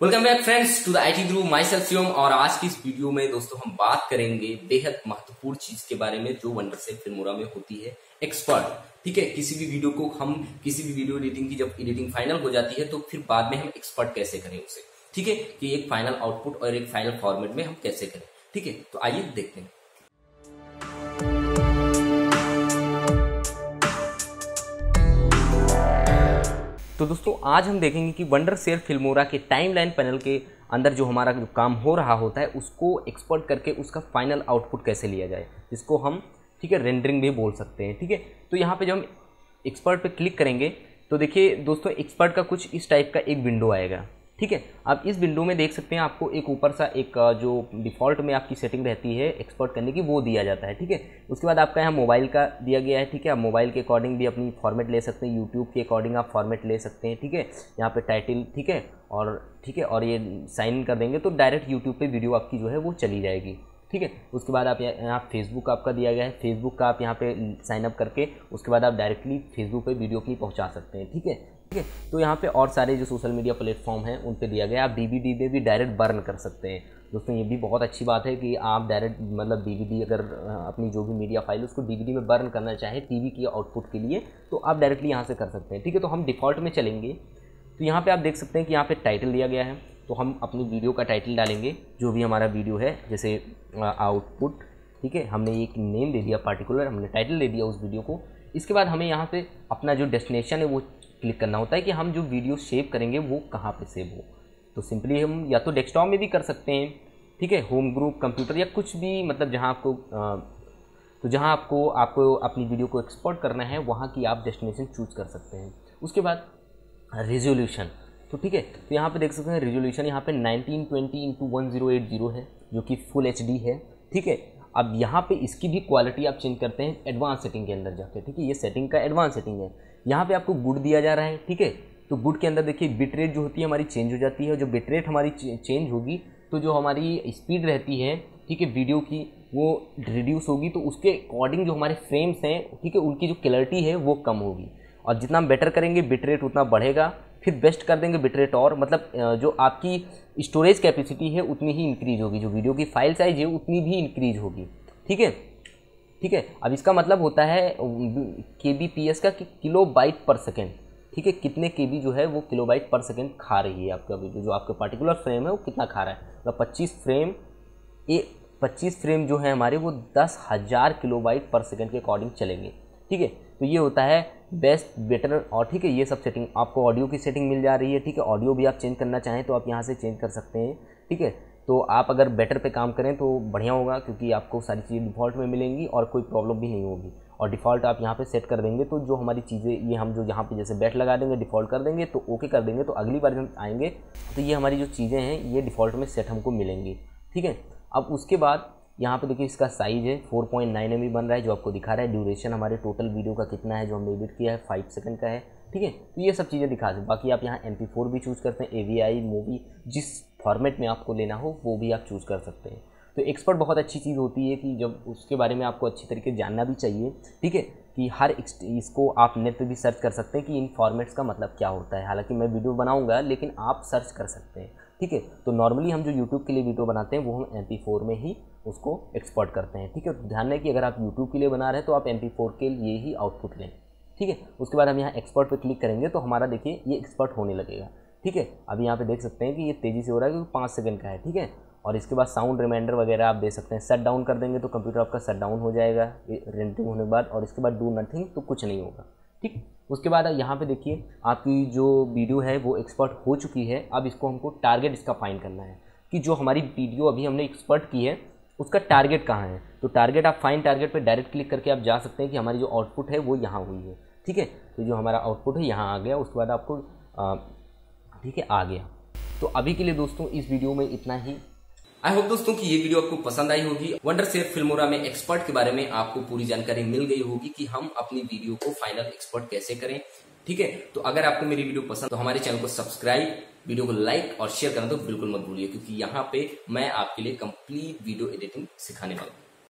Welcome back friends to the IT group my celsium और आज की इस वीडियो में दोस्तों हम बात करेंगे बेहद महत्वपूर्ण चीज़ के बारे में जो वंडर से फिल्मोरा में होती है एक्सपर्ट ठीक है, किसी भी वीडियो को हम, किसी भी वीडियो एडिटिंग की जब एडिटिंग फाइनल हो जाती है तो फिर बाद में हम एक्सपर्ट कैसे करें उसे? ठीक है, कि एक फाइनल आउटपुट और एक फाइनल फॉर्मेट में हम कैसे करें? ठीक है तो आइए देखते हैं। तो दोस्तों, आज हम देखेंगे कि वंडर शेयर फिल्मोरा के टाइमलाइन पैनल के अंदर जो हमारा जो काम हो रहा होता है, उसको एक्सपर्ट करके उसका फाइनल आउटपुट कैसे लिया जाए, जिसको हम, ठीक है रेंडरिंग भी बोल सकते हैं, ठीक है? तो यहाँ पे जब हम एक्सपर्ट पे क्लिक करेंगे तो देखिए दोस्तों एक्सपर्ट का कुछ इस टाइप का एक विंडो आएगा। ठीक है? आप इस विंडो में देख सकते हैं आपको एक ऊपर सा एक जो डिफ़ॉल्ट में आपकी सेटिंग रहती है एक्सपोर्ट करने की, वो दिया जाता है, ठीक है? उसके बाद आपका यहाँ मोबाइल का दिया गया है, ठीक है? आप मोबाइल के अकॉर्डिंग भी अपनी फॉर्मेट ले सकते हैं यूट्यूब के अकॉर्डिंग आप फॉर्मेट ले सकते हैं, ठीक है? यहाँ पे टाइटल ठीक है? और, ठीक है? और ये साइन कर देंगे तो डायरेक्ट यूट्यूब पर वीडियो आपकी जो है वो चली जाएगी, ठीक है? उसके बाद आप यहाँ फेसबुक आपका दिया गया है फेसबुक का आप यहाँ पे साइन अप करके उसके बाद आप डायरेक्टली फेसबुक पे वीडियो क्लिप पहुँचा सकते हैं, ठीक है? ठीक है? तो यहाँ पे और सारे जो सोशल मीडिया प्लेटफॉर्म हैं, उन पे दिया गया आप डी में भी डायरेक्ट बर्न कर सकते हैं। दोस्तों, ये भी बहुत अच्छी बात है कि आप डायरेक्ट मतलब डीवीडी अगर अपनी जो भी मीडिया फ़ाइल उसको डीवीडी में बर्न करना चाहें टी की आउटपुट के लिए तो आप डायरेक्टली यहाँ से कर सकते हैं। ठीक है तो हम डिफ़ॉल्ट में चलेंगे। तो यहाँ पर आप देख सकते हैं कि यहाँ पर टाइटल दिया गया है। तो हम अपनी वीडियो का टाइटल डालेंगे, जो भी हमारा वीडियो है, जैसे आउटपुट ठीक है? हमने एक नेम दे दिया पार्टिकुलर हमने टाइटल दे दिया उस वीडियो को। इसके बाद हमें यहाँ पे अपना जो डेस्टिनेशन है, वो क्लिक करना होता है कि हम जो वीडियो सेव करेंगे वो कहाँ पे सेव हो। तो सिंपली हम या तो डेस्कटॉप में भी कर सकते हैं, ठीक है? होम ग्रुप, कंप्यूटर या कुछ भी मतलब जहाँ आपको तो जहाँ आपको आपको अपनी वीडियो को एक्सपोर्ट करना है, वहाँ की आप डेस्टिनेशन चूज़ कर सकते हैं। उसके बाद रेजोल्यूशन तो ठीक है? तो यहाँ पे देख सकते हैं रेजोल्यूशन यहाँ पे 1920 twenty into one zero eight zero है, जो कि फुल एचडी है, ठीक है? अब यहाँ पे इसकी भी क्वालिटी आप चेंज करते हैं एडवांस सेटिंग के अंदर जाके, ठीक है? ये सेटिंग का एडवांस सेटिंग है। यहाँ पे आपको गुड दिया जा रहा है, ठीक है? तो गुड के अंदर देखिए बिट रेट जो होती है हमारी चेंज हो जाती है जो बिट रेट हमारी चेंज होगी तो जो हमारी स्पीड रहती है, ठीक है, वीडियो की, वो रिड्यूस होगी तो उसके अकॉर्डिंग जो हमारे फ्रेम्स हैं, ठीक है, उनकी जो क्लैरिटी है, वो कम होगी। और जितना बेटर करेंगे बिट रेट उतना बढ़ेगा, फिर बेस्ट कर देंगे बिट रेट और मतलब जो आपकी स्टोरेज कैपेसिटी है, उतनी ही इंक्रीज होगी, जो वीडियो की फ़ाइल साइज़ है, उतनी भी इंक्रीज होगी, ठीक है? ठीक है? अब इसका मतलब होता है के बी पी एस का कि किलो बाइट पर सेकेंड। ठीक है? कितने के बी जो है वो किलो बाइट पर सेकेंड खा रही है आपका जो आपका पर्टिकुलर फ्रेम है, वो कितना खा रहा है? मतलब पच्चीस फ्रेम ए, पच्चीस फ्रेम जो है हमारे, वो दस हज़ार किलो बाइट पर सेकेंड के अकॉर्डिंग चलेंगे। ठीक है? तो ये होता है बेस्ट बेटर और ठीक है, ये सब सेटिंग आपको ऑडियो की सेटिंग मिल जा रही है। ठीक है? ऑडियो भी आप चेंज करना चाहें तो आप यहाँ से चेंज कर सकते हैं। ठीक है? तो आप अगर बेटर पे काम करें तो बढ़िया होगा, क्योंकि आपको सारी चीज़ें डिफ़ॉल्ट में मिलेंगी और कोई प्रॉब्लम भी नहीं होगी। और डिफ़ॉल्ट आप यहाँ पे सेट कर देंगे तो जो हमारी चीज़ें, ये हम जो यहाँ पे जैसे बैट लगा देंगे डिफ़ॉल्ट कर देंगे तो ओके कर देंगे तो अगली बार जब आएँगे तो ये हमारी जो चीज़ें हैं, ये डिफ़ॉल्ट में सेट हमको मिलेंगी। ठीक है? अब उसके बाद यहाँ पे देखिए इसका साइज़ है 4.9 पॉइंट नाइन एम बन रहा है, जो आपको दिखा रहा है। ड्यूरेशन हमारे टोटल वीडियो का कितना है, जो हमने एडिट किया है फाइव सेकंड का है, ठीक है? तो ये सब चीज़ें दिखा सकते बाकी आप यहाँ एम भी चूज़ करते हैं ए वी मूवी जिस फॉर्मेट में आपको लेना हो, वो भी आप चूज़ कर सकते हैं। तो एक्सपर्ट बहुत अच्छी चीज़ होती है कि जब उसके बारे में आपको अच्छी तरीके जानना भी चाहिए, ठीक है? कि हर इसको आप नेट पे भी सर्च कर सकते हैं कि इन फॉर्मेट्स का मतलब क्या होता है। हालाँकि मैं वीडियो बनाऊँगा, लेकिन आप सर्च कर सकते हैं। ठीक है? तो नॉर्मली हम जो यूट्यूब के लिए वीडियो बनाते हैं, वो हम एम में ही उसको एक्सपोर्ट करते हैं, ठीक है? तो ध्यान रहे कि अगर आप यूट्यूब के लिए बना रहे हैं तो आप एम के लिए ही आउटपुट लें, ठीक है? उसके बाद हम यहाँ एक्सपर्ट पर क्लिक करेंगे तो हमारा देखिए, ये एक्सपर्ट होने लगेगा, ठीक है? अभी यहाँ पे देख सकते हैं कि ये तेज़ी से हो रहा है, क्योंकि पाँच सेकंड का है, ठीक है? और इसके बाद साउंड रिमाइंडर वगैरह आप दे सकते हैं। शट डाउन कर देंगे तो कंप्यूटर आपका शट डाउन हो जाएगा रेंटिंग होने के बाद, और इसके बाद डू नथिंग तो कुछ नहीं होगा ठीक? उसके बाद यहाँ पे देखिए, आपकी जो वीडियो है वो एक्सपर्ट हो चुकी है। अब इसको हमको टारगेट इसका फाइन करना है कि जो हमारी वीडियो अभी हमने एक्सपर्ट की है, उसका टारगेट कहाँ है? तो टारगेट आप फाइन टारगेट पर डायरेक्ट क्लिक करके आप जा सकते हैं कि हमारी जो आउटपुट है वो यहाँ हुई है। ठीक है? तो जो हमारा आउटपुट है यहाँ आ गया, उसके बाद आपको ठीक है, आ गया। तो अभी के लिए दोस्तों, इस वीडियो में इतना ही। आई होप दोस्तों कि ये वीडियो आपको पसंद आई होगी। वंडर सेफ़ फिल्मोरा में एक्सपर्ट के बारे में आपको पूरी जानकारी मिल गई होगी कि हम अपनी वीडियो को फाइनल एक्सपर्ट कैसे करें। ठीक है? तो अगर आपको मेरी वीडियो पसंद तो हमारे चैनल को सब्सक्राइब वीडियो को लाइक और शेयर करना तो बिल्कुल मत भूलिए, क्योंकि यहाँ पे मैं आपके लिए कंप्लीट वीडियो एडिटिंग सिखाने वाला हूँ।